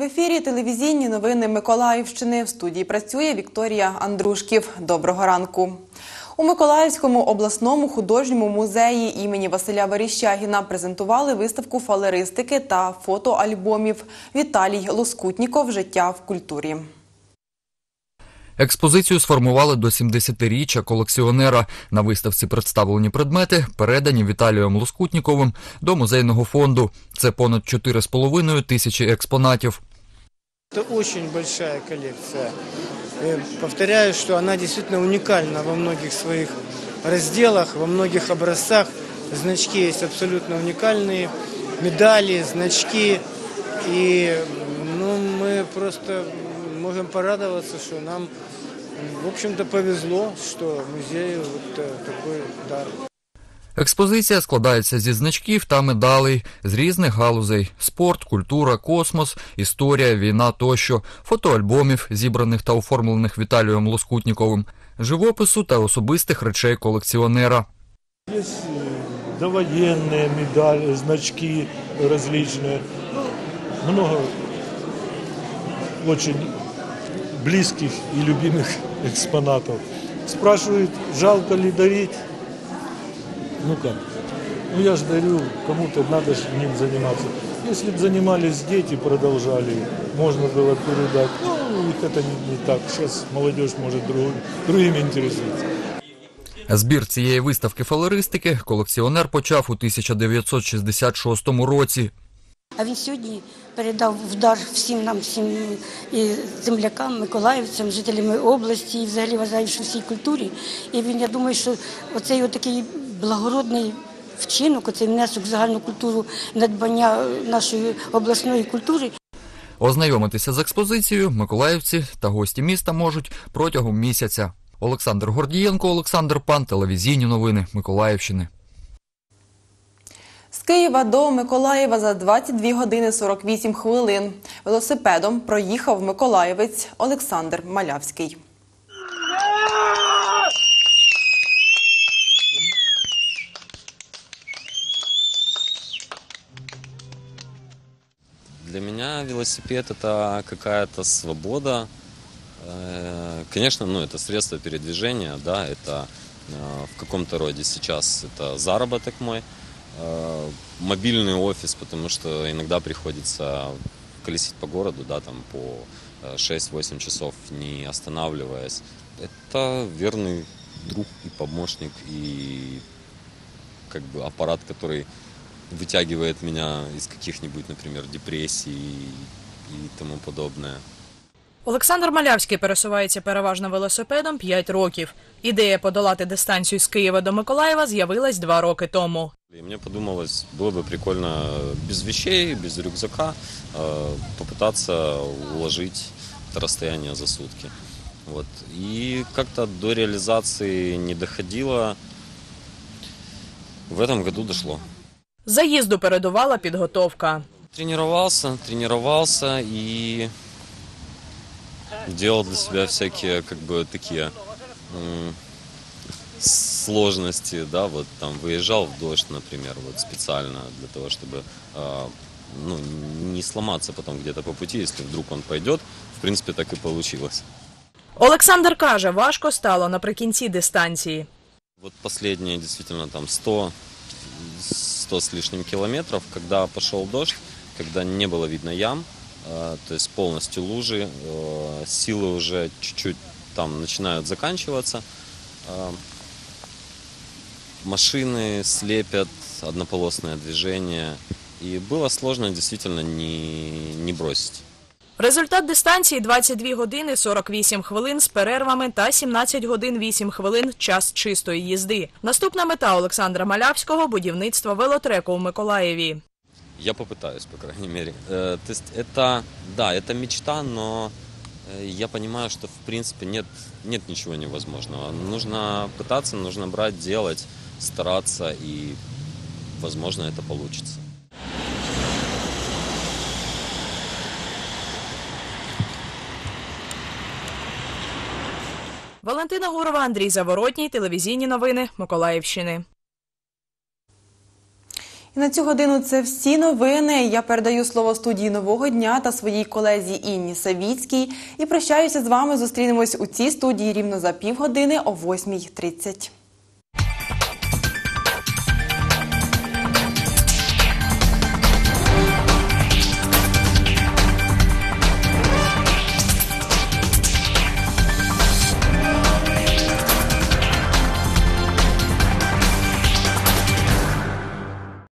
ефірі телевізійні новини Миколаївщини. В студії працює Вікторія Андрушків. Доброго ранку. У Миколаївському обласному художньому музеї імені Василя Веріщагіна презентували виставку фалеристики та фотоальбомів Віталій Лоскутніков Життя в культурі. Експозицію сформували до 70-річчя колекціонера. На виставці представлені предмети, передані Віталієм Лоскутніковим до музейного фонду. Це понад 4,5 тисячі експонатів. Это очень большая коллекция. Э, Повторяю, что она действительно уникальна во многих своих разделах, во многих образцах. Значки есть абсолютно уникальные, медали, значки. И ну, мы просто можем порадоваться, что нам, в общем-то, повезло, что музею вот э, такой дар. Експозиція складається зі значків та медалей з різних галузей: спорт, культура, космос, історія, війна тощо, фотоальбомів, зібраних та оформлених Віталієм Лоскутніковим, живопису та особистих речей колекціонера. Есть э, довоенные медали, значки различные. Ну, много очень близких и любимых экспонатов. Спрашивают, жалко ли дарить? Ну как? Ну я же дарю, кому-то надо же ним заниматься. Если бы занимались дети, продолжали, можно было передать. Ну, их это не, не так. Сейчас молодежь может друг- другим интересуется. Збір цієї виставки фалеристики колекціонер почав у 1966 році. А він сьогодні передав в дар всім нам, всім і землякам, миколаївцям, жителям області, і взагалі вважаю, що всій культурі. І він, я думаю, що оцей такий благородний вчинок, оцей внесок в загальну культуру надбання нашої обласної культури. Ознайомитися з експозицією миколаївці та гості міста можуть протягом місяця. Олександр Гордієнко, Олександр Пан, телевізійні новини Миколаївщини. З Києва до Миколаєва за 22 години 48 хвилин. Велосипедом проїхав миколаєвець Олександр Малявський. Для меня велосипед это какая-то свобода. Э, Конечно, ну, это средство передвижения, да, это э, в каком-то роде сейчас это заработок мой, Э, Мобильный офис, потому что иногда приходится колесить по городу, да, там по э, 6-8 часов, не останавливаясь. Это верный друг и помощник, и как бы аппарат, который вытягивает меня из каких-нибудь, например, депрессий и тому подобное. Олександр Малявський пересувається переважно велосипедом 5 років. Ідея подолати дистанцію з Києва до Миколаєва з'явилась два роки тому. И мне подумалось, было бы прикольно без вещей, без рюкзака э, попытаться уложить это расстояние за сутки. Вот. И как-то до реализации не доходило. В этом году дошло. Заїзду передувала підготовка. Тренировался, тренировался и делал для себя всякие, как бы, такие м, сложности, да, вот там выезжал в дождь, например, вот специально для того, чтобы а, ну, не сломаться потом где-то по пути, если вдруг он пойдет. В принципе, так и получилось. Олександр каже, важко стало наприкінці дистанції. Вот последние действительно там 100, 100 с лишним километров, когда пошел дождь, когда не было видно ям, э, то есть полностью лужи, э, силы уже чуть-чуть там начинают заканчиваться, э, машины слепят, однополосное движение, и было сложно действительно не, не бросить. Результат дистанції 22 години 48 хвилин з перервами та 17 годин 8 хвилин час чистої їзди. Наступна мета Олександра Малявського будівництво велотреку у Миколаєві. Я попытаюсь, по крайней мере. Э, то есть это, да, это мечта, но э, я понимаю, что в принципе нет, нет ничего невозможного. Нужно пытаться, нужно брать, делать, стараться, и, возможно, это получится. Валентина Гурова, Андрій Заворотній, телевізійні новини Миколаївщини. І на цю годину це всі новини. Я передаю слово студії нового дня та своїй колезі Інні Савіцькій. І прощаюся з вами. Зустрінемось у цій студії рівно за півгодини о 8.30.